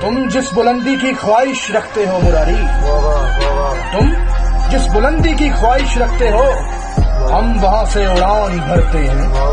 تم جس بلندی کی خواہش رکھتے ہو مراری، تم جس بلندی کی خواہش رکھتے ہو، ہم وہاں سے اڑان بھرتے ہیں۔